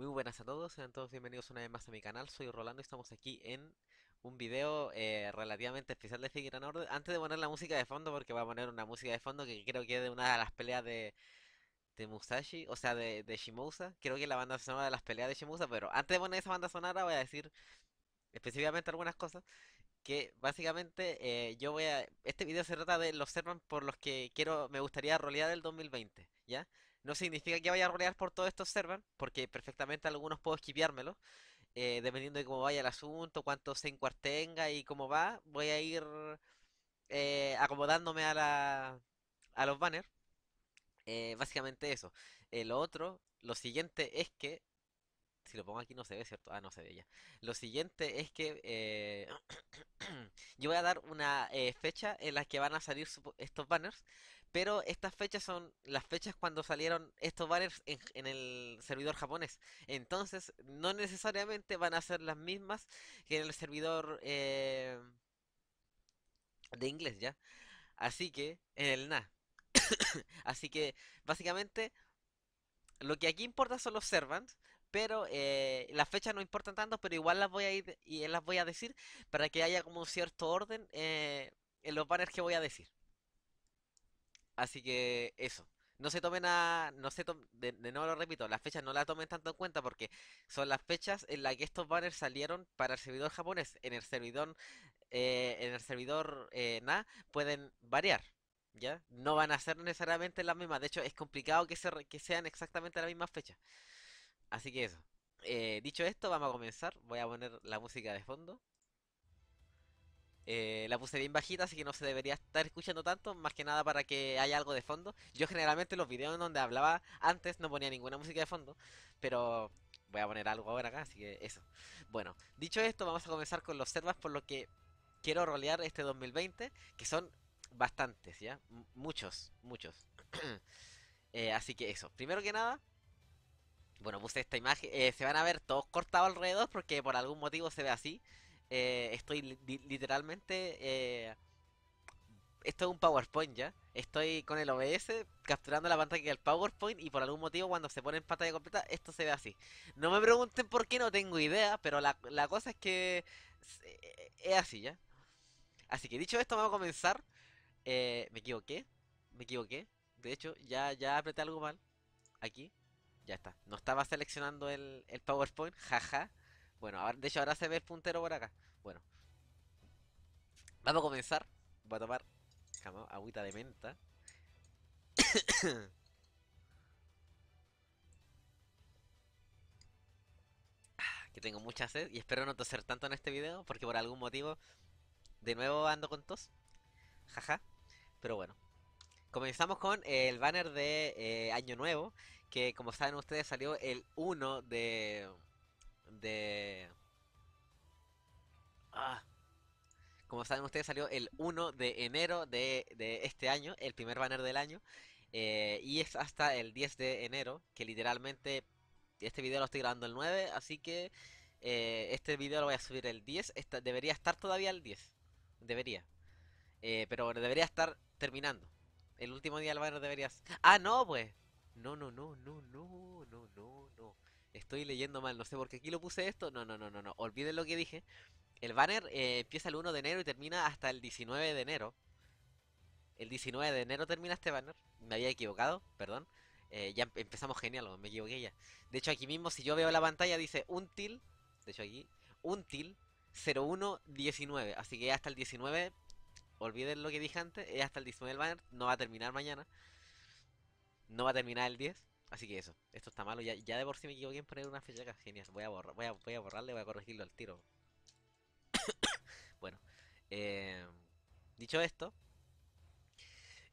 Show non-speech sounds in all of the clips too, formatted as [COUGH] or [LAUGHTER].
Muy buenas a todos, sean todos bienvenidos una vez más a mi canal, soy Rolando y estamos aquí en un video eh, relativamente especial de Figure Order. Antes de poner la música de fondo, porque voy a poner una música de fondo que creo que es de una de las peleas de, de Musashi, o sea, de, de Shimousa, creo que es la banda sonora de las peleas de Shimousa, pero antes de poner esa banda sonora voy a decir específicamente algunas cosas, que básicamente eh, yo voy a... Este video se trata de los servers por los que quiero, me gustaría rolear el 2020, ¿ya? No significa que vaya a rolear por todos estos servers, porque perfectamente algunos puedo esquiviármelos. eh, dependiendo de cómo vaya el asunto, cuánto Senquart tenga y cómo va, voy a ir eh, acomodándome a la, a los banners. Eh, básicamente eso. Lo otro, lo siguiente es que, si lo pongo aquí no se ve, ¿cierto? Ah, no se ve ya. Lo siguiente es que eh, [CLEARS THROAT] yo voy a dar una eh, fecha en la que van a salir estos banners, pero estas fechas son las fechas cuando salieron estos banners en, en el servidor japonés. Entonces, no necesariamente van a ser las mismas que en el servidor eh, de inglés, ¿ya? Así que, en el NA. [COUGHS] Así que, básicamente, lo que aquí importa son los servants, pero eh, las fechas no importan tanto, pero igual las voy a ir y las voy a decir para que haya como un cierto orden eh, en los banners que voy a decir. Así que eso. No se tomen a, no se tom- de, de nuevo lo repito, las fechas no las tomen tanto en cuenta porque son las fechas en las que estos banners salieron para el servidor japonés. En el servidor, eh, en el servidor eh, NA pueden variar, ¿ya? No van a ser necesariamente las mismas. De hecho, es complicado que, se, que sean exactamente la misma fecha. Así que eso. Eh, dicho esto, vamos a comenzar. Voy a poner la música de fondo. Eh, la puse bien bajita, así que no se debería estar escuchando tanto, más que nada para que haya algo de fondo. Yo generalmente los videos en donde hablaba antes no ponía ninguna música de fondo, pero voy a poner algo ahora acá, así que eso. Bueno, dicho esto, vamos a comenzar con los servers por lo que quiero rolear este 2020, que son bastantes, ¿ya? Muchos, muchos. [CLEARS THROAT] Eh, así que eso, primero que nada, bueno, puse esta imagen. eh, se van a ver todos cortados alrededor porque por algún motivo se ve así. Eh, estoy li- li- literalmente. eh, esto es un PowerPoint ya. Estoy con el OBS capturando la pantalla del PowerPoint y por algún motivo cuando se pone en pantalla completa esto se ve así. No me pregunten por qué, no tengo idea, pero la, la cosa es que eh, es así ya. Así que dicho esto, vamos a comenzar. Eh, me equivoqué, me equivoqué. De hecho, ya, ya apreté algo mal. Aquí. Ya está. No estaba seleccionando el, el PowerPoint, jaja. Bueno, de hecho ahora se ve el puntero por acá. Bueno, vamos a comenzar. Voy a tomar agüita de menta. [COUGHS] Que tengo mucha sed y espero no toser tanto en este video porque por algún motivo de nuevo ando con tos. Jaja. Pero bueno. Comenzamos con el banner de eh, Año Nuevo, que como saben ustedes salió el uno de... de... Ah, como saben ustedes salió el uno de enero de, de este año, el primer banner del año, eh, y es hasta el 10 de enero, que literalmente este video lo estoy grabando el 9, así que eh, este video lo voy a subir el 10, esta- debería estar todavía el 10, debería, eh, pero debería estar terminando. El último día del banner deberías. Ah, no, pues. No, no, no, no, no. Estoy leyendo mal, no sé por qué aquí lo puse esto. No, no, no, no, no. Olviden lo que dije. El banner eh, empieza el 1 de enero y termina hasta el 19 de enero. El 19 de enero termina este banner. Me había equivocado, perdón. Eh, ya empe- empezamos genial, me equivoqué ya. De hecho, aquí mismo, si yo veo la pantalla, dice until. De hecho, aquí, until 0119. Así que hasta el 19 Olviden lo que dije antes, es hasta el 19 del banner, no va a terminar mañana, no va a terminar el 10, así que eso, esto está malo, ya, ya de por sí me equivoqué en poner una fecha genial, voy a borrar, voy a, voy a borrarle, voy a corregirlo al tiro. [COUGHS] Bueno, eh, dicho esto,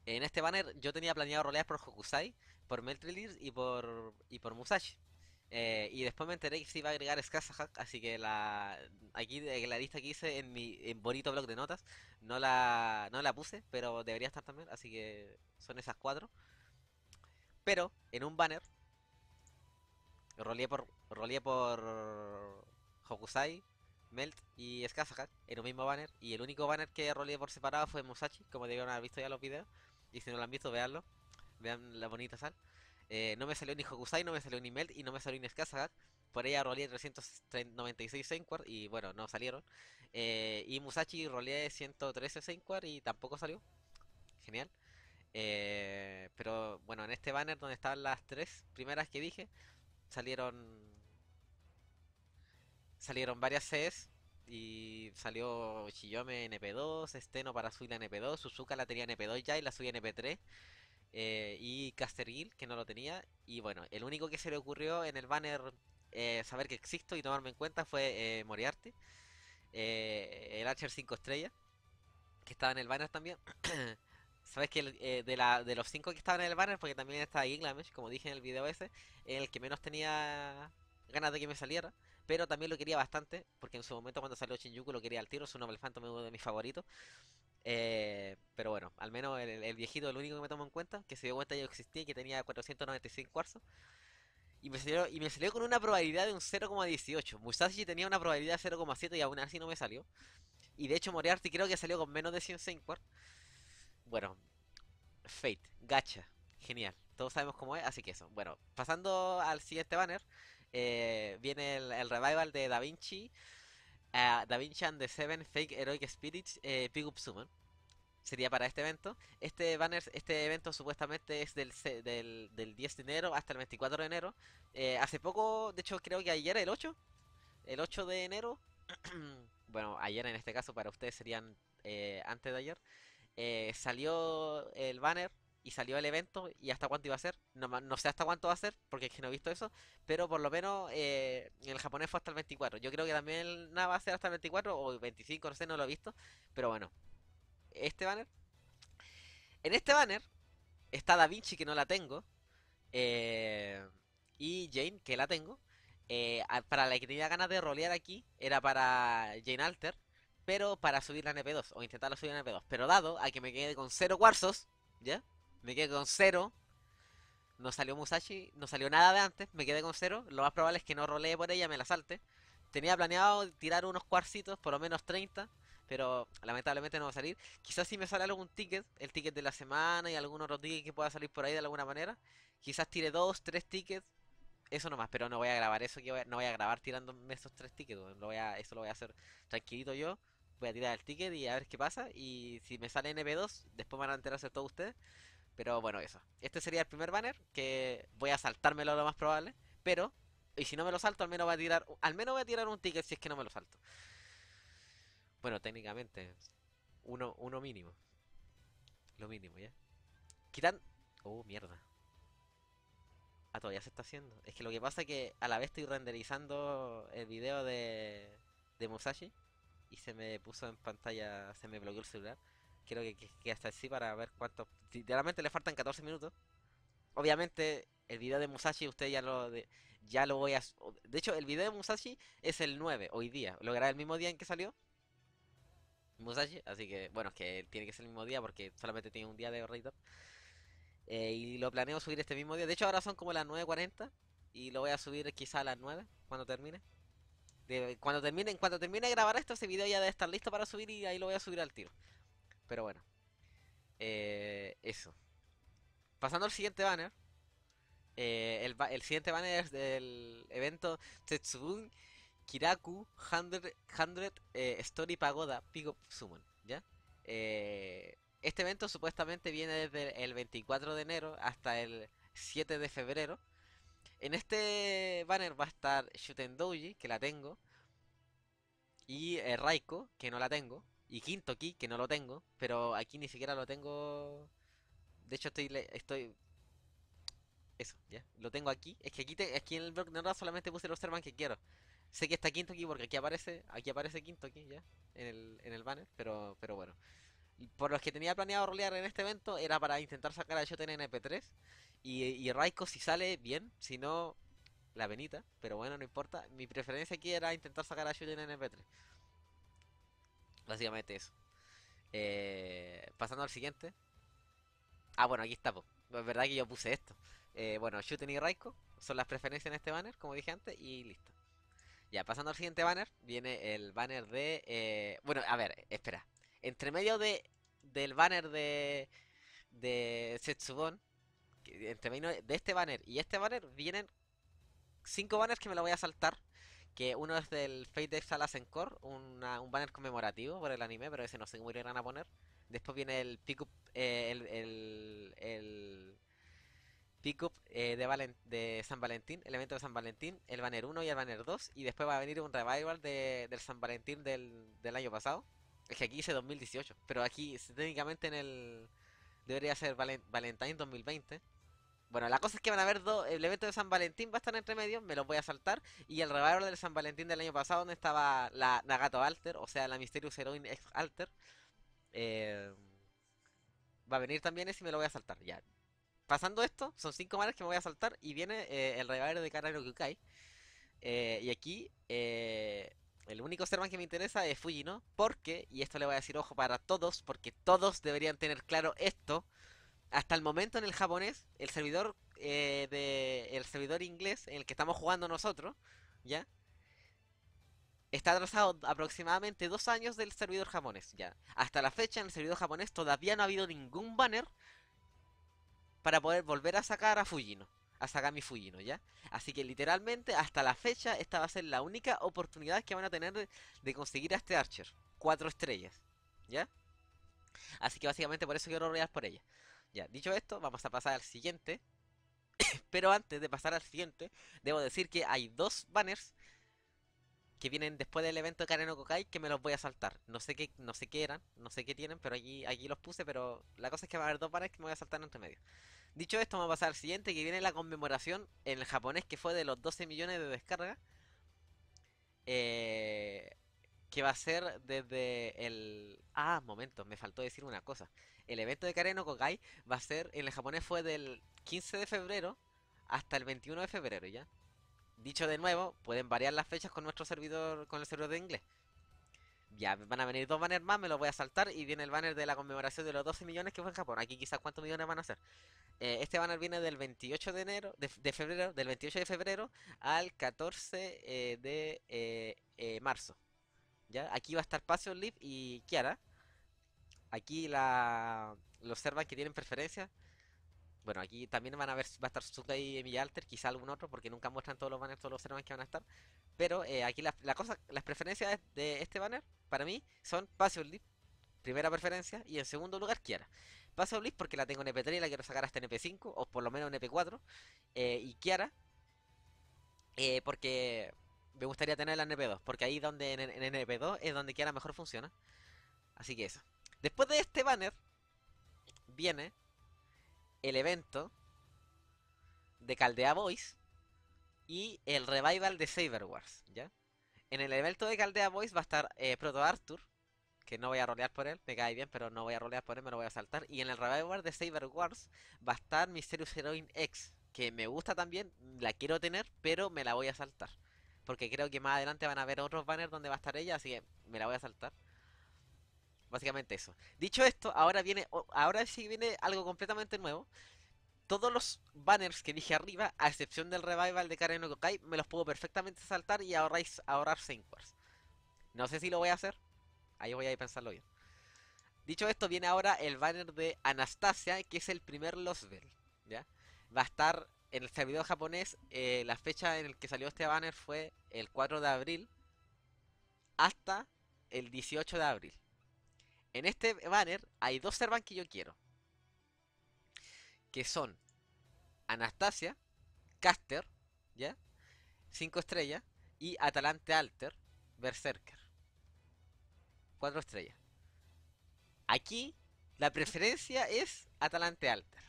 en este banner yo tenía planeado rolear por Hokusai, por Meltrilir y por, y por Musashi. Eh, y después me enteré que se iba a agregar Skazahak, así que la aquí de la lista que hice en mi en bonito blog de notas no la no la puse, pero debería estar también, así que son esas cuatro. Pero en un banner roleé por roleé por Hokusai, Melt y Skazahak en un mismo banner y el único banner que roleé por separado fue Musashi, como debieron haber visto ya los videos. Y si no lo han visto, veanlo. Vean la bonita sal. Eh, no me salió ni Hokusai, no me salió ni Melt y no me salió ni Skazagak. por ella roleé 396 Senquar y bueno, no salieron. Eh, y Musashi roleé 113 Senquar y tampoco salió. Genial. Eh, pero bueno, en este banner donde estaban las tres primeras que dije, salieron salieron varias Cs y salió Chiyome NP2, Steno para subir la NP2, Suzuka la tenía NP2 ya y la subí NP3. Eh, y Caster que no lo tenía. Y bueno, el único que se le ocurrió en el banner eh, saber que existo y tomarme en cuenta fue eh, Moriarty, el Archer 5 estrellas, que estaba en el banner también. [CLEARS THROAT] Sabes que de, la, de los 5 que estaban en el banner, porque también está Inglamesh, como dije en el video ese, el que menos tenía ganas de que me saliera pero también lo quería bastante, porque en su momento cuando salió Shinjuku lo quería al tiro, su Nobel Phantom es uno de mis favoritos. Eh, pero bueno, al menos el, viejito, el único que me tomo en cuenta, que se dio cuenta que yo existía y que tenía 495 cuarzos. Y me, salió, y me salió con una probabilidad de un 0,18. Musashi tenía una probabilidad de 0,7 y aún así no me salió. Y de hecho Moriarty creo que salió con menos de 100 Senquar. Bueno, Fate, gacha, genial. Todos sabemos cómo es, así que eso. Bueno, pasando al siguiente banner, eh, viene el, revival de Da Vinci. Uh, da Vinci and the Seven Fake Heroic Spirits eh, Up Summon. Sería para este evento. Este banner, este evento supuestamente es del, del, del 10 de enero hasta el 24 de enero. Eh, hace poco, de hecho creo que ayer, el 8. El 8 de enero. [CLEARS THROAT] bueno, ayer en este caso para ustedes serían eh, antes de ayer. Salió el banner y salió el evento y hasta cuánto iba a ser. No, no, sé hasta cuánto va a ser porque es que no he visto eso, pero por lo menos eh, en el japonés fue hasta el 24. Yo creo que también nada va a ser hasta el 24 o 25, no sé, no lo he visto. Pero bueno, este banner. En este banner está Da Vinci que no la tengo. Eh, y Jane que la tengo. Eh, para la que tenía ganas de rolear aquí era para Jane Alter. Pero para subir la NP2 o intentarlo subir la NP2. Pero dado a que me quede con cero cuarzos, ¿ya? Me quedé con cero. No salió Musashi, no salió nada de antes, me quedé con cero. Lo más probable es que no rolee por ella, me la salte. Tenía planeado tirar unos cuarcitos, por lo menos 30, pero lamentablemente no va a salir. Quizás si me sale algún ticket, el ticket de la semana y algún otro ticket que pueda salir por ahí de alguna manera. Quizás tire dos, tres tickets, eso nomás, pero no voy a grabar eso, que no voy a grabar tirándome esos tres tickets, lo voy a, eso lo voy a hacer tranquilito yo. Voy a tirar el ticket y a ver qué pasa. Y si me sale NP2, después van a enterarse todos ustedes. Pero bueno, eso. Este sería el primer banner, que voy a saltármelo lo más probable. Pero, y si no me lo salto, al menos voy a tirar, al menos voy a tirar un ticket si es que no me lo salto. Bueno, técnicamente, uno, uno mínimo. Lo mínimo, ¿ya? Quitan... Oh, mierda. Ah, todavía se está haciendo. Es que lo que pasa es que a la vez estoy renderizando el video de, de Musashi y se me puso en pantalla, se me bloqueó el celular. Quiero que, que, hasta así para ver cuánto. Literalmente le faltan 14 minutos. Obviamente, el video de Musashi, usted ya lo ya lo voy a. De hecho, el video de Musashi es el 9 hoy día. Lo grabé el mismo día en que salió. Musashi, así que bueno, es que tiene que ser el mismo día porque solamente tiene un día de write eh, y lo planeo subir este mismo día. De hecho, ahora son como las 9.40 y lo voy a subir quizá a las 9 cuando termine. Cuando termine, cuando termine de grabar esto, ese video ya debe estar listo para subir y ahí lo voy a subir al tiro. Pero bueno. Eh, eso. Pasando al siguiente banner. Eh, el, siguiente banner es del evento Tetsubun Kiraku 100, eh, Story Pagoda Pick Summon. ¿Ya? este evento supuestamente viene desde el 24 de enero hasta el 7 de febrero. En este banner va a estar Shuten Doji, que la tengo. Y Raiko, que no la tengo. Y quinto aquí, que no lo tengo, pero aquí ni siquiera lo tengo. De hecho, estoy. estoy Eso, ya. Lo tengo aquí. Es que aquí, aquí en el blog de solamente puse los Servan que quiero. Sé que está quinto aquí porque aquí aparece. Aquí aparece quinto aquí, ya. En el, en el banner. Pero, pero bueno. Por los que tenía planeado rolear en este evento era para intentar sacar a Shoten en MP3. Y, y Raiko si sale bien, si no, la venita. Pero bueno, no importa. Mi preferencia aquí era intentar sacar a Shoten en MP3. Básicamente eso. Eh, pasando al siguiente. Ah, bueno, aquí está. Es verdad que yo puse esto. Eh, bueno, Shuten y Raiko son las preferencias en este banner, como dije antes, y listo. Ya, pasando al siguiente banner, viene el banner de... Eh, bueno, a ver, espera. Entre medio de del banner de, de Setsubon, entre medio de este banner y este banner, vienen cinco banners que me lo voy a saltar. Que uno es del Fate de Assassin Core, una- un banner conmemorativo por el anime, pero ese no sé cómo irán a poner. Después viene el Pickup, eh, el, el, Pickup eh, de, Valen- de San Valentín, el evento de San Valentín, el banner 1 y el banner 2. Y después va a venir un revival de, del San Valentín del, del año pasado. Es que aquí dice 2018, pero aquí técnicamente en el... Debería ser Valen- Valentine 2020. Bueno, la cosa es que van a haber dos. El evento de San Valentín va a estar entre medio, me los voy a saltar. Y el revival del San Valentín del año pasado, donde estaba la Nagato Alter, o sea, la Mysterious Heroine X Alter. eh, va a venir también ese y me lo voy a saltar. Ya. Pasando esto, son cinco manas que me voy a saltar. Y viene eh, el revival de Karano Kukai. Eh, y aquí, eh, el único Servan que me interesa es Fujino. Porque, y esto le voy a decir ojo para todos, porque todos deberían tener claro esto hasta el momento en el japonés, el servidor eh, de el servidor inglés en el que estamos jugando nosotros, ¿ya? Está atrasado aproximadamente dos años del servidor japonés, ¿ya? Hasta la fecha en el servidor japonés todavía no ha habido ningún banner para poder volver a sacar a Fujino, a sacar mi Fujino, ¿ya? Así que literalmente hasta la fecha esta va a ser la única oportunidad que van a tener de conseguir a este Archer, cuatro estrellas, ¿ya? Así que básicamente por eso quiero rodear por ella. Ya, dicho esto, vamos a pasar al siguiente. [COUGHS] Pero antes de pasar al siguiente, debo decir que hay dos banners que vienen después del evento de Kareno Kokai que me los voy a saltar. No sé qué, no sé qué eran, no sé qué tienen, pero aquí, aquí los puse, pero la cosa es que va a haber dos banners que me voy a saltar entre medio. Dicho esto, vamos a pasar al siguiente, que viene la conmemoración en el japonés que fue de los 12 millones de descargas. Eh, que va a ser desde el... Ah, momento, me faltó decir una cosa. El evento de Kareno Kokai va a ser, en el japonés fue del 15 de febrero hasta el 21 de febrero, ¿ya? Dicho de nuevo, pueden variar las fechas con nuestro servidor, con el servidor de inglés. Ya, van a venir dos banners más, me los voy a saltar y viene el banner de la conmemoración de los 12 millones que fue en Japón. Aquí quizás cuántos millones van a ser. Eh, este banner viene del 28 de enero, de, febrero, del 28 de febrero al 14 eh, de eh, marzo. ¿Ya? Aquí va a estar Passion Leaf y Kiara. Aquí la, los servers que tienen preferencia. Bueno, aquí también van a ver, va a estar Sukai y Emilia Alter, quizá algún otro, porque nunca muestran todos los banners, todos los servers que van a estar. Pero eh, aquí la, la cosa, las preferencias de este banner, para mí, son Passion Leaf, primera preferencia, y en segundo lugar Kiara. Passion Leaf porque la tengo en EP3 y la quiero sacar hasta en EP5, o por lo menos en EP4. eh, y Kiara, eh, porque me gustaría tenerla en EP2, porque ahí donde en, en EP2 es donde Kiara mejor funciona. Así que eso. Después de este banner, viene el evento de Caldea Boys y el revival de Saber Wars, ¿ya? En el evento de Caldea Boys va a estar eh, Proto Arthur, que no voy a rolear por él, me cae bien, pero no voy a rolear por él, me lo voy a saltar. Y en el revival de Saber Wars va a estar Mysterious Heroine X, que me gusta también, la quiero tener, pero me la voy a saltar. Porque creo que más adelante van a haber otros banners donde va a estar ella, así que me la voy a saltar. Básicamente eso. Dicho esto, ahora viene, ahora sí viene algo completamente nuevo. Todos los banners que dije arriba, a excepción del revival de Karen no Kokai, me los puedo perfectamente saltar y ahorráis, ahorrar Quartz. No sé si lo voy a hacer. Ahí voy a pensarlo bien. Dicho esto, viene ahora el banner de Anastasia, que es el primer Lost Bell, ¿ya? Va a estar en el servidor japonés. eh, la fecha en la que salió este banner fue el 4 de abril hasta el 18 de abril. En este banner hay dos servans que yo quiero. Que son Anastasia, Caster, ¿ya? 5 estrellas. Y Atalante Alter, Berserker. 4 estrellas. Aquí la preferencia es Atalante Alter.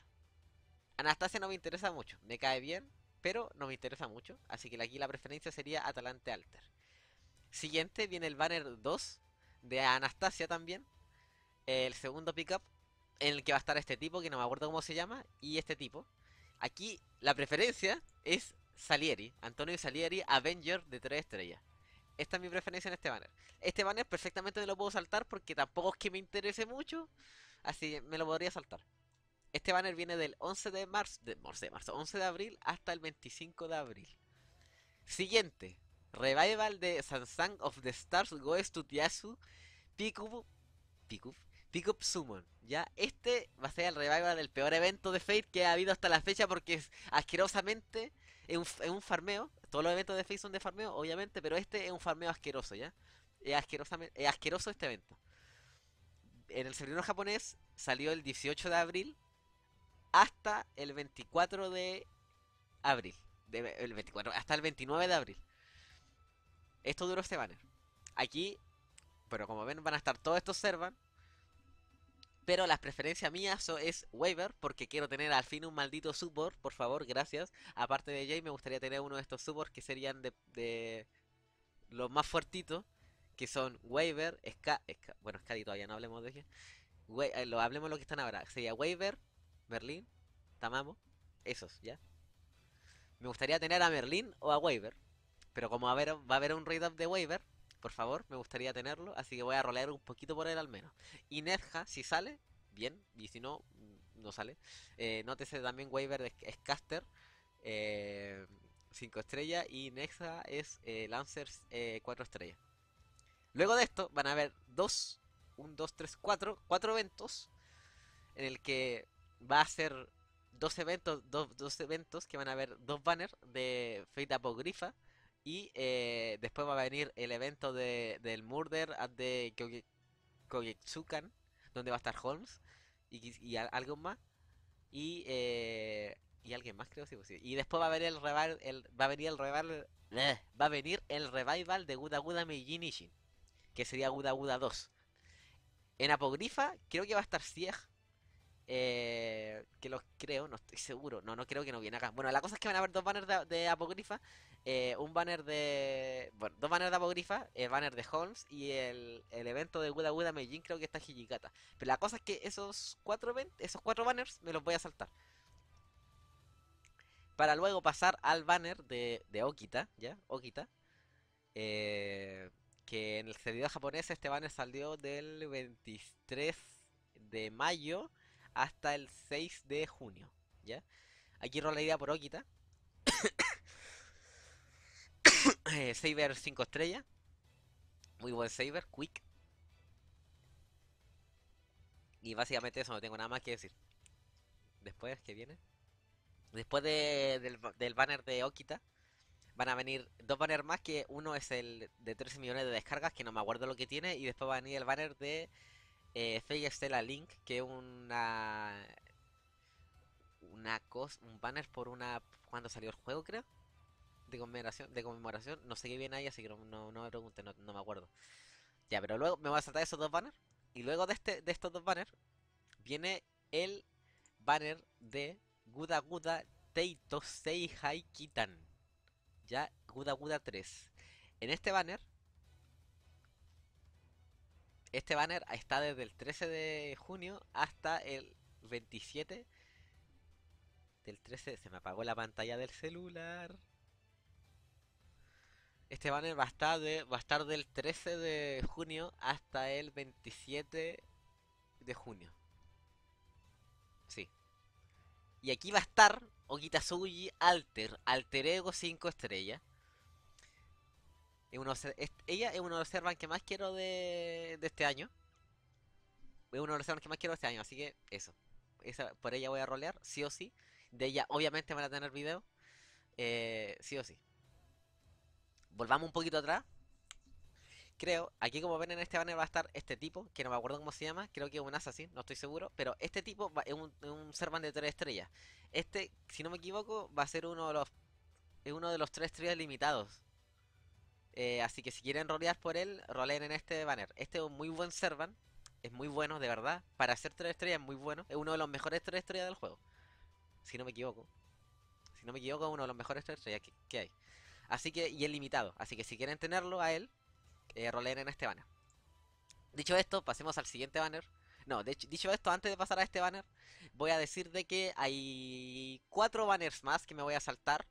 Anastasia no me interesa mucho. Me cae bien, pero no me interesa mucho. Así que aquí la preferencia sería Atalante Alter. Siguiente viene el banner 2 de Anastasia también. El segundo pickup en el que va a estar este tipo, que no me acuerdo cómo se llama, y este tipo. Aquí la preferencia es Salieri, Antonio Salieri, Avenger de 3 estrellas. Esta es mi preferencia en este banner. Este banner perfectamente me lo puedo saltar porque tampoco es que me interese mucho, así me lo podría saltar. Este banner viene del 11 de marzo, de, 11 de marzo, 11 de abril hasta el 25 de abril. Siguiente, Revival de Sansang of the Stars Goes to Tiasu Pikup Summon. Ya, este va a ser el revival del peor evento de Fate que ha habido hasta la fecha porque es asquerosamente es un, es un farmeo. Todos los eventos de Face son de farmeo, obviamente, pero este es un farmeo asqueroso, ¿ya? Es, asquerosamente, es asqueroso este evento. En el servidor japonés salió el 18 de abril hasta el 24 de abril. el 24, hasta el 29 de abril. Esto duró este banner. Aquí, pero como ven, van a estar todos estos servers. Pero la preferencia mía es Waiver, porque quiero tener al fin un maldito support, por favor, gracias. Aparte de Jay, me gustaría tener uno de estos supports que serían de, los más fuertitos, que son Waiver, Ska, bueno, Skadi todavía no hablemos de ello. Eh, lo hablemos de lo que están ahora. Sería Waiver, Merlin, Tamamo, esos, ¿ya? Me gustaría tener a Merlin o a Waiver, pero como va a haber, un raid up de Waiver, por favor, me gustaría tenerlo, así que voy a rolear un poquito por él al menos. Y Nedja, si sale, bien, y si no, mm, no sale. Eh, nótese también Waiver es Caster, 5 eh, estrellas, y Nedja es eh, Lancers 4 estrellas. Luego de esto van a haber dos, un, dos, tres, cuatro, cuatro eventos en el que va a ser dos eventos, dos, dos eventos que van a haber dos banners de Fate Apogrifa y eh, después va a venir el evento de, del Murder at the Kogetsukan, donde va a estar Holmes y, algo más. Y, eh, y alguien más creo, sí, pues Y después va a venir el revival, el, va a venir el va a venir el revival de Guda Guda Meijin Ishin, que sería Guda Guda 2. En Apogrifa creo que va a estar Sieg eh, que los creo, no estoy seguro. No, no creo que no viene acá. Bueno, la cosa es que van a haber dos banners de, Apogrifa. Eh, un banner de. Bueno, dos banners de Apogrifa. El banner de Holmes. Y el, evento de Wuda Wuda Meijin creo que está Hijikata. Pero la cosa es que esos cuatro, esos cuatro banners me los voy a saltar. Para luego pasar al banner de, de Okita, ¿ya? Okita. Eh, que en el servidor japonés este banner salió del 23 de mayo hasta el 6 de junio. ¿Ya? Aquí rola idea por Okita. [COUGHS] eh, Saber 5 estrellas. Muy buen Saber, quick. Y básicamente eso, no tengo nada más que decir. Después, ¿qué viene? Después del, banner de Okita, van a venir dos banners más, que uno es el de 13 millones de descargas, que no me acuerdo lo que tiene, y después va a venir el banner de eh, Fake Stella Link, que una una cosa, un banner por una cuando salió el juego, creo, de conmemoración, de conmemoración, no sé qué viene ahí, así que no, me pregunten, no, me acuerdo. Ya, pero luego me voy a saltar esos dos banners y luego de este de estos dos banners viene el banner de Guda Guda Teito Seihai Kitan. Ya, Guda Guda 3. En este banner este banner está desde el 13 de junio hasta el 27 del 13. Se me apagó la pantalla del celular. Este banner va a estar, de, va a estar del 13 de junio hasta el 27 de junio. Sí. Y aquí va a estar Okitasugi Alter, Alter Ego 5 estrellas ella es uno de los servants que más quiero de, este año. Es uno de los servants que más quiero de este año, así que eso. por ella voy a rolear, sí o sí. De ella obviamente van a tener video. Eh, sí o sí. Volvamos un poquito atrás. Creo, aquí como ven en este banner va a estar este tipo, que no me acuerdo cómo se llama, creo que es un assassin, no estoy seguro, pero este tipo es un, un servant de 3 estrellas. Este, si no me equivoco, va a ser uno de los es uno de los 3 estrellas limitados eh, así que si quieren rolear por él, roleen en este banner. Este es un muy buen servant. Es muy bueno, de verdad. Para hacer 3 estrellas es muy bueno. Es uno de los mejores 3 estrellas del juego. Si no me equivoco. Si no me equivoco, es uno de los mejores 3 estrellas que, hay. Así que, y es limitado. Así que si quieren tenerlo a él, eh, roleen en este banner. Dicho esto, pasemos al siguiente banner. No, dicho esto, antes de pasar a este banner, voy a decir de que hay cuatro banners más que me voy a saltar.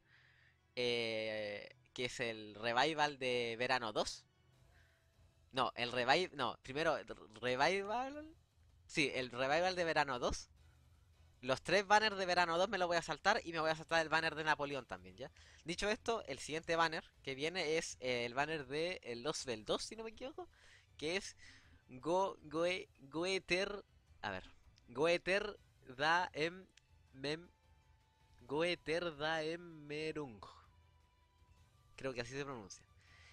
Eh, que es el revival de verano 2. No, el revival. No, primero, revival. Sí, el revival de verano 2. Los tres banners de verano 2 me los voy a saltar y me voy a saltar el banner de Napoleón también, ¿ya? Dicho esto, el siguiente banner que viene es el banner de el del 2, si no me equivoco, que es Go, Goe, Goeter, a ver, Goeter da em mem Goeterdaemerung. Creo que así se pronuncia.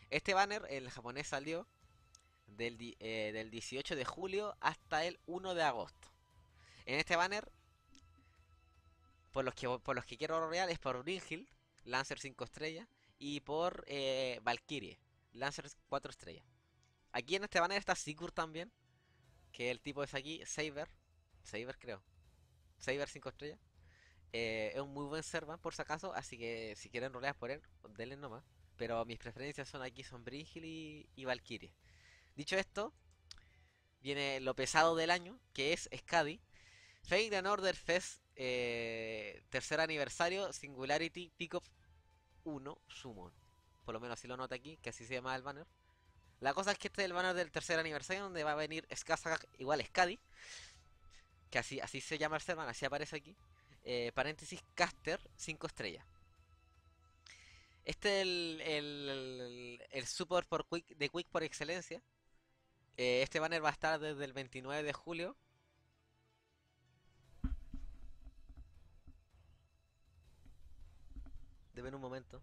Este banner en japonés salió del, eh, del 18 de julio hasta el 1 de agosto. En este banner, por los que, por los que quiero real es por Bringhill, Lancer 5 estrellas, y por eh, Valkyrie, Lancer 4 estrellas. Aquí en este banner está Sigurd también, que el tipo es aquí, Saber, Saber creo, Saber 5 estrellas. Eh, es un muy buen servan por si acaso, así que si quieren rolear por él, denle nomás. Pero mis preferencias son aquí son y, Valkyrie. Dicho esto, viene lo pesado del año, que es Skadi. Fate and Order Fest, eh, tercer aniversario, Singularity Pickup 1 Summon. Por lo menos así lo nota aquí, que así se llama el banner. La cosa es que este es el banner del tercer aniversario, donde va a venir Skazak igual Skadi. Que así, así se llama el servan, así aparece aquí. Eh, paréntesis, Caster 5 estrellas. Este es el, el, el, support por quick, de Quick por excelencia. Eh, este banner va a estar desde el 29 de julio. Deben un momento.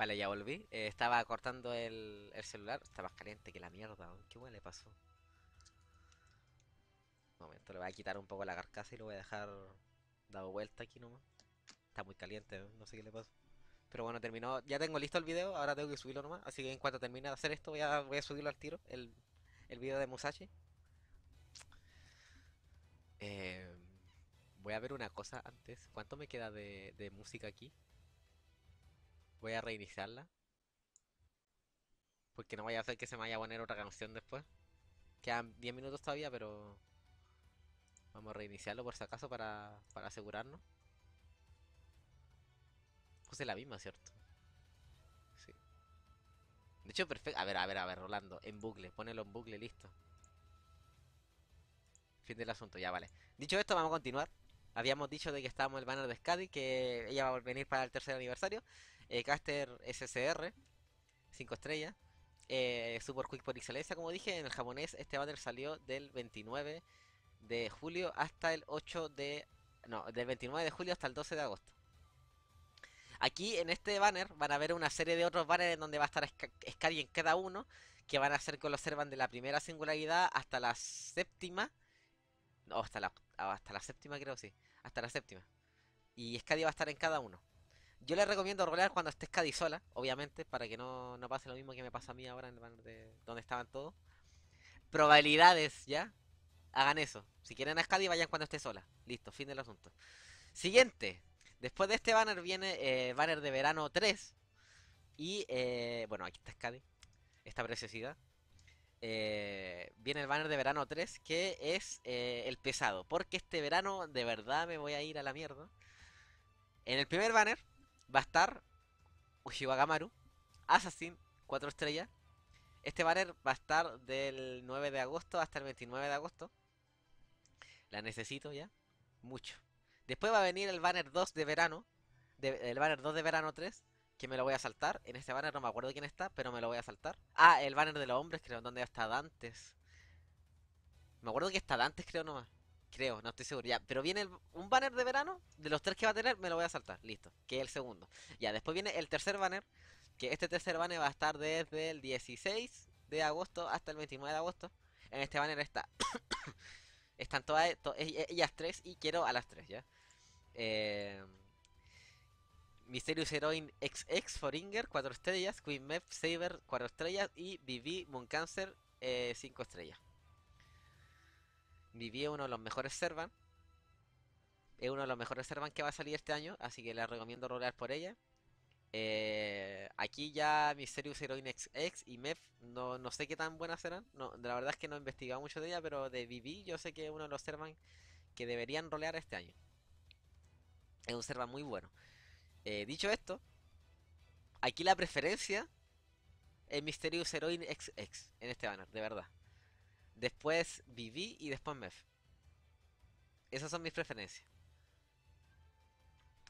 Vale, ya volví. Eh, estaba cortando el, el, celular. Está más caliente que la mierda. ¿Qué huele le pasó? Un momento, le voy a quitar un poco la carcasa y lo voy a dejar dado vuelta aquí nomás. Está muy caliente, no sé qué le pasó. Pero bueno, terminó. Ya tengo listo el video, ahora tengo que subirlo nomás. Así que en cuanto termine de hacer esto, voy a, voy a subirlo al tiro. El, el video de Musashi. Eh, voy a ver una cosa antes. ¿Cuánto me queda de, de música aquí? Voy a reiniciarla. Porque no vaya a hacer que se me vaya a poner otra canción después. Quedan 10 minutos todavía, pero... Vamos a reiniciarlo por si acaso para, para asegurarnos. Puse la misma, ¿cierto? Sí. De hecho, perfecto. A ver, a ver, a ver, Rolando. En bucle. Ponelo en bucle, listo. Fin del asunto, ya vale. Dicho esto, vamos a continuar. Habíamos dicho de que estábamos en el banner de Scadi, que ella va a venir para el tercer aniversario. Eh, caster SSR, 5 estrellas. Eh, Super Quick por excelencia, como dije, en el japonés este banner salió del 29 de julio hasta el 8 de... No, del 29 de julio hasta el 12 de agosto. Aquí en este banner van a ver una serie de otros banners en donde va a estar Scary en cada uno, que van a ser con los servan de la primera singularidad hasta la séptima. No, hasta la, hasta la séptima creo, sí. Hasta la séptima. Y Scary va a estar en cada uno. Yo les recomiendo rolear cuando estés Scadi sola, obviamente, para que no, no, pase lo mismo que me pasa a mí ahora en el banner de donde estaban todos. Probabilidades, ¿ya? Hagan eso. Si quieren a Scadi, vayan cuando esté sola. Listo, fin del asunto. Siguiente. Después de este banner viene eh, banner de verano 3. Y, eh, bueno, aquí está Scadi. Esta preciosidad. Eh, viene el banner de verano 3, que es eh, el pesado. Porque este verano de verdad me voy a ir a la mierda. En el primer banner va a estar Ushiwagamaru, Assassin, 4 estrellas. Este banner va a estar del 9 de agosto hasta el 29 de agosto. La necesito ya. Mucho. Después va a venir el banner 2 de verano. el banner 2 de verano 3. Que me lo voy a saltar. En este banner no me acuerdo quién está, pero me lo voy a saltar. Ah, el banner de los hombres, creo. ¿Dónde está Dantes? Me acuerdo que está Dantes, creo nomás. Creo, no estoy seguro. Ya, pero viene un banner de verano. De los tres que va a tener, me lo voy a saltar. Listo. Que es el segundo. Ya, después viene el tercer banner. Que este tercer banner va a estar desde el 16 de agosto hasta el 29 de agosto. En este banner está. [COUGHS] Están todas ellas tres y quiero a las tres, ¿ya? Eh, Mysterious Heroine XX Foringer, 4 estrellas. Queen Mep Saber, 4 estrellas. Y Vivi Mooncancer, 5 eh, estrellas. Viví uno de los mejores Servan. Es uno de los mejores Servan que va a salir este año, así que les recomiendo rolear por ella. Eh, aquí ya Mysterious Heroine X y MEF no, no, sé qué tan buenas serán. La verdad es que no he investigado mucho de ella, pero de Vivi yo sé que es uno de los Servan que deberían rolear este año. Es un Servan muy bueno. Eh, dicho esto, aquí la preferencia es Mysterious Heroine XX en este banner, de verdad. Después Vivi y después Mef. Esas son mis preferencias.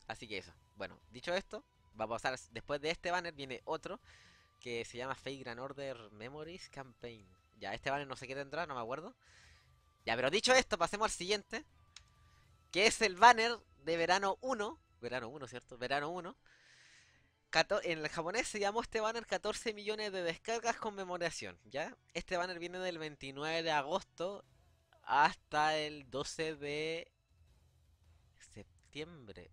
Así que eso. Bueno, dicho esto, vamos a pasar. Después de este banner viene otro que se llama Fake Grand Order Memories Campaign. Ya, este banner no sé qué tendrá, no me acuerdo. Ya, pero dicho esto, pasemos al siguiente. Que es el banner de verano 1. Verano 1, ¿cierto? Verano 1. En el japonés se llamó este banner 14 millones de descargas conmemoración, ¿ya? Este banner viene del 29 de agosto hasta el 12 de septiembre.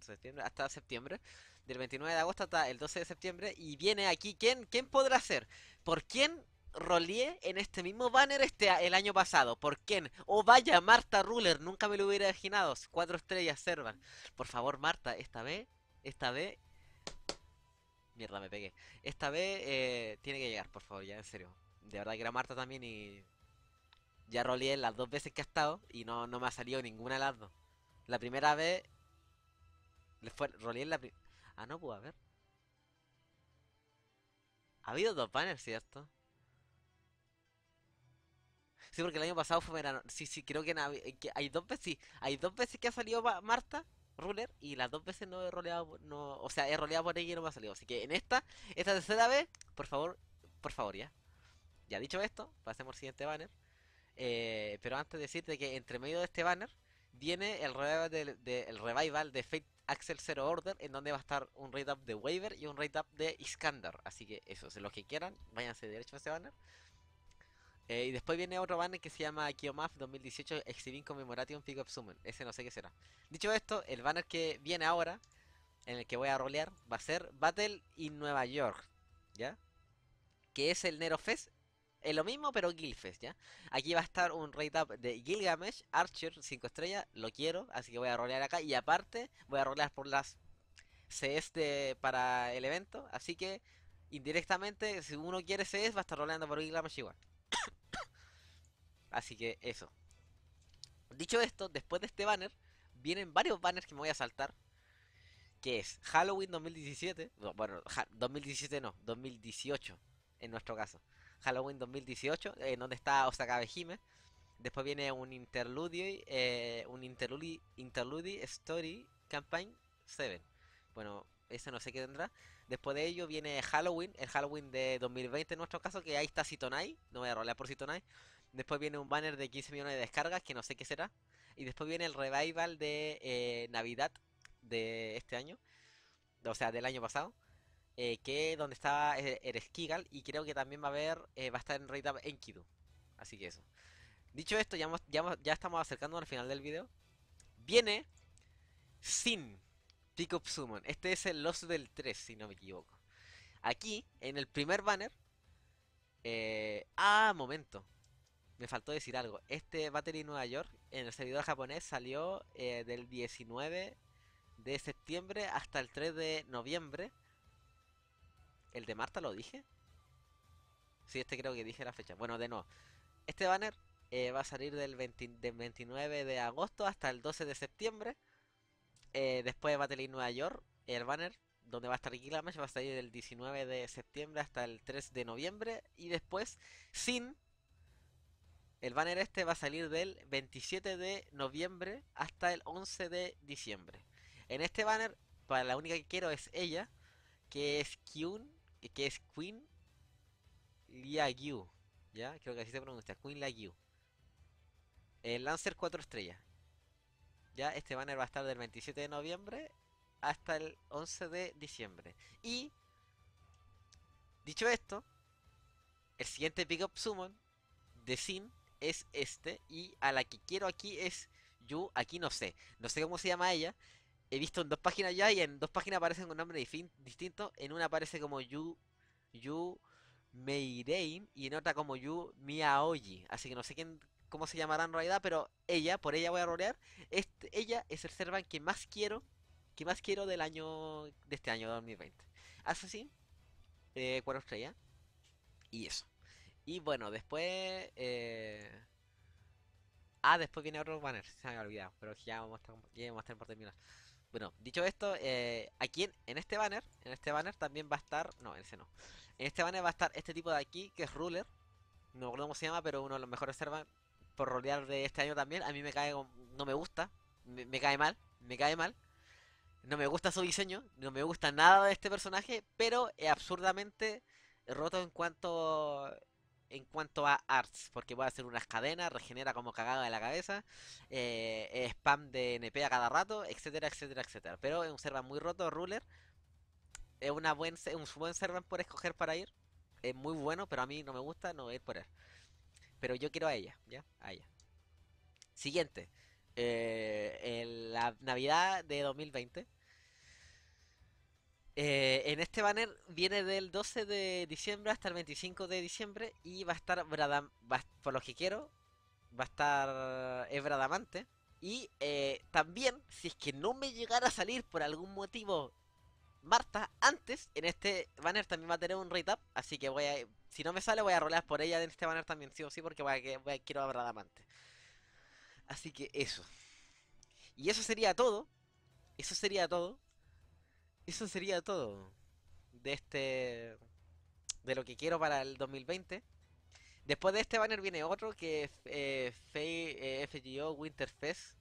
septiembre, hasta septiembre. Del 29 de agosto hasta el 12 de septiembre. Y viene aquí, ¿quién, quién podrá ser? ¿Por quién roleé en este mismo banner este el año pasado. ¿Por quién? Oh, vaya, Marta Ruler. Nunca me lo hubiera imaginado. Cuatro estrellas, Servan. Por favor, Marta, esta vez, esta vez... Mierda, me pegué. Esta vez eh, tiene que llegar, por favor, ya, en serio. De verdad que era Marta también y... Ya roleé las dos veces que ha estado y no, no me ha salido ninguna de las dos. La primera vez... Le fue, roleé la Ah, no, puedo ver. Ha habido dos banners, ¿cierto? Sí, porque el año pasado fue verano. Sí, sí, creo que, hay dos veces, sí, hay dos veces que ha salido Marta Ruler y las dos veces no he roleado, no, o sea, he roleado por ella y no me ha salido. Así que en esta, esta tercera vez, por favor, por favor, ya. Ya dicho esto, pasemos al siguiente banner. Eh, pero antes de decirte que entre medio de este banner viene el revival de, de Fate Axel Zero Order, en donde va a estar un raid up de Waver y un raid up de Iskander. Así que eso, los que quieran, váyanse derecho a ese banner. Eh, y después viene otro banner que se llama Kiomaf 2018 Exhibit Commemoration Pick Up Summon. Ese no sé qué será. Dicho esto, el banner que viene ahora, en el que voy a rolear, va a ser Battle in Nueva York. ¿Ya? Que es el Nero Fest. Es lo mismo, pero Guildfest, ¿ya? Aquí va a estar un rate up de Gilgamesh, Archer 5 estrellas. Lo quiero, así que voy a rolear acá. Y aparte, voy a rolear por las CS para el evento. Así que, indirectamente, si uno quiere CS, va a estar roleando por Gilgamesh igual. Así que eso. Dicho esto, después de este banner, vienen varios banners que me voy a saltar. Que es Halloween 2017. Bueno, 2017 no, 2018 en nuestro caso. Halloween 2018, en donde está Osaka Behime. Después viene un interludio, eh, un interludio, interludio Story Campaign 7. Bueno, ese no sé qué tendrá. Después de ello viene Halloween, el Halloween de 2020 en nuestro caso, que ahí está Citonai. No voy a rolear por Citonai. Después viene un banner de 15 millones de descargas, que no sé qué será. Y después viene el revival de eh, Navidad de este año. O sea, del año pasado. Eh, que donde estaba eh, Ereskigal. Y creo que también va a haber. va a estar en Raid Enkidu. Así que eso. Dicho esto, ya, ya, ya estamos acercándonos al final del video. Viene Sin Pick Up Summon. Este es el Lost del 3, si no me equivoco. Aquí, en el primer banner. Eh, ah, momento. Me faltó decir algo. Este Battery Nueva York en el servidor japonés salió eh, del 19 de septiembre hasta el 3 de noviembre. ¿El de Marta lo dije? Sí, este creo que dije la fecha. Bueno, de no. Este banner eh, va a salir del, del 29 de agosto hasta el 12 de septiembre. Eh, después va a tener Nueva York, el banner donde va a estar Gilgamesh va a salir del 19 de septiembre hasta el 3 de noviembre. Y después, sin el banner este va a salir del 27 de noviembre hasta el 11 de diciembre. En este banner, para la única que quiero es ella, que es Kyun, que es Queen Liagyu. ¿Ya? Creo que así se pronuncia, Queen Liagyu. El Lancer 4 estrellas. Ya este banner va a estar del 27 de noviembre hasta el 11 de diciembre. Y dicho esto, el siguiente Pick Up Summon de Sin es este. Y a la que quiero aquí es Yu. Aquí no sé. No sé cómo se llama ella. He visto en dos páginas ya y en dos páginas aparecen con nombre distinto. En una aparece como Yu. Yu Meirein y en otra como Yu Miaoji. Así que no sé quién cómo se llamará en realidad, pero ella, por ella voy a rolear. Este, ella es el Servan que más quiero, que más quiero del año, de este año 2020. Así, eh, cuatro. Y eso. Y bueno, después... Eh... Ah, después viene otro banner, se me había olvidado, pero ya vamos a estar, vamos a estar por terminar. bueno, dicho esto, eh, aquí en, este banner, en este banner también va a estar, no, en ese no. En este banner va a estar este tipo de aquí, que es Ruler. No me acuerdo cómo se llama, pero uno de los mejores servers por rolear de este año también. A mí me cae, no me gusta, me, me cae mal, me cae mal. No me gusta su diseño, no me gusta nada de este personaje, pero es absurdamente roto en cuanto en cuanto a arts, porque puede hacer unas cadenas, regenera como cagada de la cabeza, eh, spam de NP a cada rato, etcétera, etcétera, etcétera. Pero es un server muy roto, Ruler. Es una buen, un buen server por escoger para ir. Es muy bueno, pero a mí no me gusta, no voy a ir por él. Pero yo quiero a ella, ¿ya? A ella. Siguiente. eh, la Navidad de 2020. Eh, en este banner viene del 12 de diciembre hasta el 25 de diciembre y va a estar, Bradam- por lo que quiero, va a estar es Bradamante. Y eh, también, si es que no me llegara a salir por algún motivo Marta antes, en este banner también va a tener un rate up, así que voy a, si no me sale voy a rolear por ella en este banner también, sí o sí, porque voy a, voy quiero a Bradamante. Así que eso. Y eso sería todo. Eso sería todo. Eso sería todo de este de lo que quiero para el 2020. Después de este banner viene otro que es eh, Fe- eh, FGO Winterfest.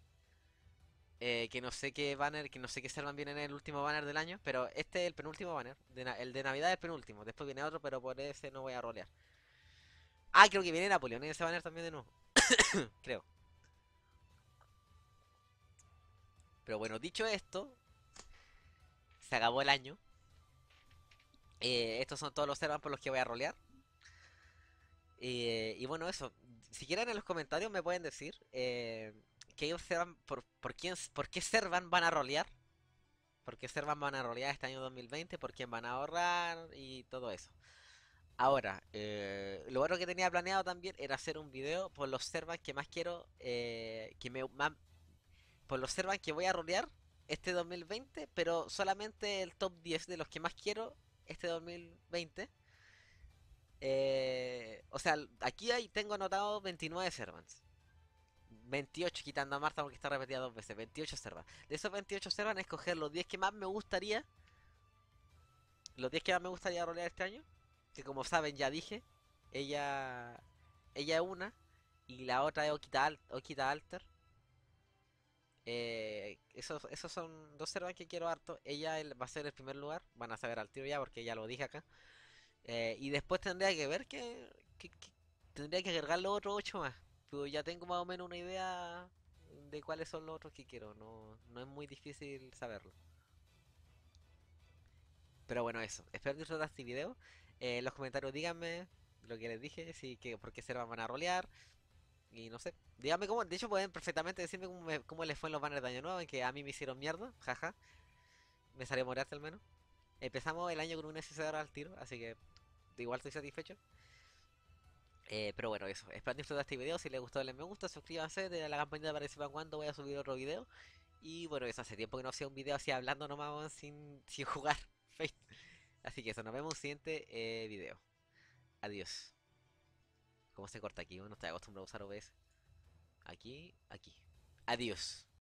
eh, que no sé qué banner, que no sé qué servan viene en el último banner del año, pero este es el penúltimo banner. de el de Navidad es el penúltimo. Después viene otro, pero por ese no voy a rolear. Ah, creo que viene Napoleón en ese banner también de nuevo. [COUGHS] creo. Pero bueno, dicho esto, se acabó el año. Eh, estos son todos los servers por los que voy a rolear. Eh, y bueno, eso. Si quieren en los comentarios me pueden decir eh, qué observan, por, por, quién, por qué servan van a rolear. ¿Por qué servan van a rolear este año 2020? ¿Por quién van a ahorrar? Y todo eso. Ahora, eh, lo otro que tenía planeado también era hacer un video por los servans que más quiero, eh, que me, más- por los servans que voy a rolear este 2020, pero solamente el top 10 de los que más quiero este 2020. Eh, o sea, aquí hay, tengo anotado 29 servants. 28 quitando a Marta porque está repetida dos veces. 28 servants. De esos 28 servants, escoger los 10 que más me gustaría. Los 10 que más me gustaría rolear este año. Que como saben, ya dije. Ella. Ella es una. Y la otra es Okita, Al- Okita Alter. Eh, esos, esos son dos servants que quiero harto. Ella el- va a ser el primer lugar. Van a saber al tiro ya porque ya lo dije acá. Eh, y después tendría que ver que, tendría que agregar los otros 8 más. Pero ya tengo más o menos una idea de cuáles son los otros que quiero. No, no es muy difícil saberlo. Pero bueno, eso. Espero disfrutar este video. Eh, en los comentarios díganme lo que les dije, si que por qué servas van a rolear. Y no sé. Díganme cómo. De hecho, pueden perfectamente decirme cómo, cómo les fue en los banners de Año Nuevo, en que a mí me hicieron mierda. Jaja. Me salió morarte al menos. Empezamos el año con un SSR al tiro, así que igual estoy satisfecho. Eh, pero bueno, eso. Espero disfrutar de este video. Si les gustó, denle me gusta, suscríbanse, denle a la campanita para que sepan cuándo voy a subir otro video. Y bueno, eso hace tiempo que no hacía un video así hablando nomás sin, [LAUGHS] sin jugar. [LAUGHS] Así que eso, nos vemos en un siguiente eh, video. Adiós. ¿Cómo se corta aquí? Bueno, no estoy acostumbrado a usar OBS. Aquí, aquí. Adiós.